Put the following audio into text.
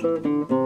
Música